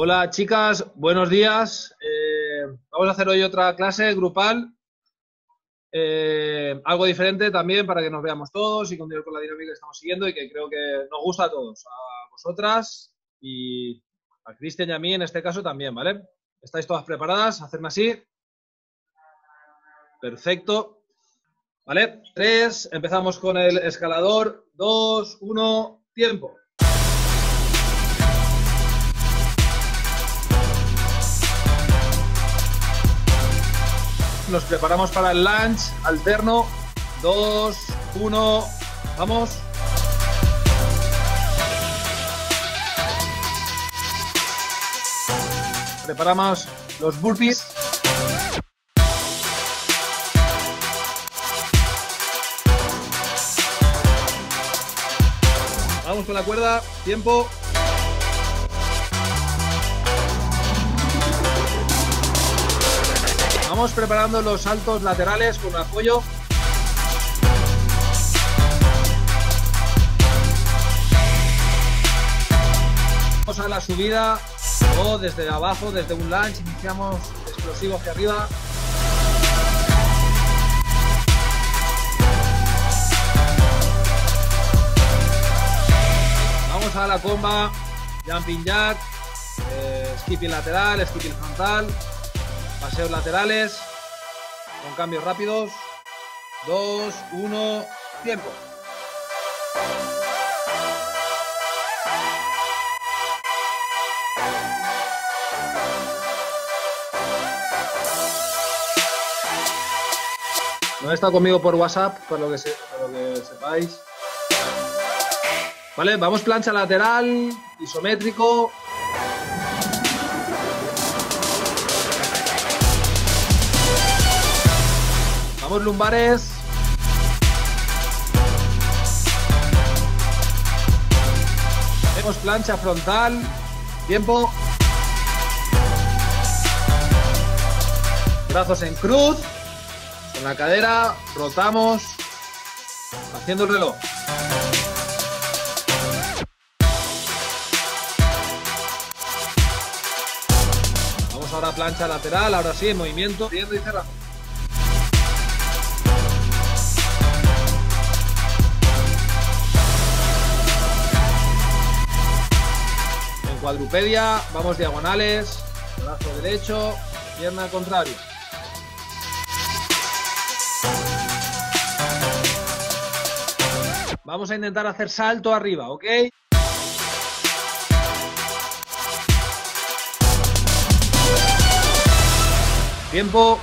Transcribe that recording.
Hola chicas, buenos días. Eh, vamos a hacer hoy otra clase grupal, eh, algo diferente también para que nos veamos todos y con la dinámica que estamos siguiendo y que creo que nos gusta a todos, a vosotras y a Cristian y a mí en este caso también, ¿vale? ¿Estáis todas preparadas? Hacerme así. Perfecto. ¿Vale? Tres, empezamos con el escalador. Dos, uno, tiempo. Nos preparamos para el lunch alterno. Dos, uno, vamos. Preparamos los burpees. Vamos con la cuerda. Tiempo. Vamos preparando los saltos laterales con apoyo. Vamos a la subida o desde abajo, desde un lunge, iniciamos explosivo hacia arriba. Vamos a la comba, jumping jack, eh, skipping lateral, skipping frontal, paseos laterales, con cambios rápidos. 2, 1, tiempo. No está conmigo por WhatsApp, por lo que, se, por lo que sepáis. Vale, vamos plancha lateral, isométrico. Vamos lumbares. Vemos plancha frontal. Tiempo. Brazos en cruz. Con la cadera rotamos. Haciendo el reloj. Vamos ahora a plancha lateral. Ahora sí, en movimiento. Abriendo y cerrando. Cuadrupedia, vamos diagonales. Brazo derecho, pierna contraria. Vamos a intentar hacer salto arriba, ¿ok? Tiempo.